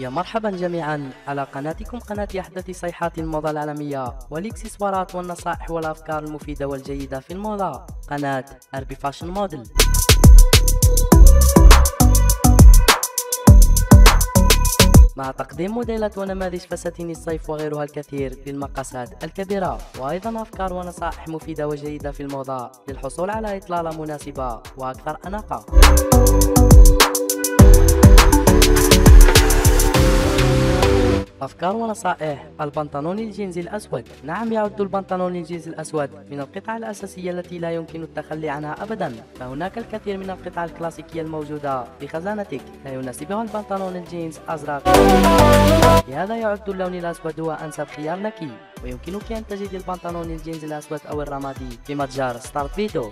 يا مرحبا جميعا على قناتكم قناة أحدث صيحات الموضة العالمية والإكسسوارات والنصائح والأفكار المفيدة والجيدة في الموضة. قناة أربي فاشن موديل. مع تقديم موديلات ونماذج فساتين الصيف وغيرها الكثير للمقاسات الكبيرة وأيضا أفكار ونصائح مفيدة وجيدة في الموضة للحصول على إطلالة مناسبة وأكثر أناقة. أفكار ونصائح البنطلون الجينزي الأسود. نعم يعد البنطلون الجينزي الأسود من القطع الأساسية التي لا يمكن التخلي عنها أبدا. فهناك الكثير من القطع الكلاسيكية الموجودة في خزانتك. لا يناسبها البنطلون الجينز أزرق. لهذا يعد اللون الأسود هو أنسب خيار لك. ويمكنك أن تجد البنطلون الجينز الأسود أو الرمادي في متجر ستارت فيدو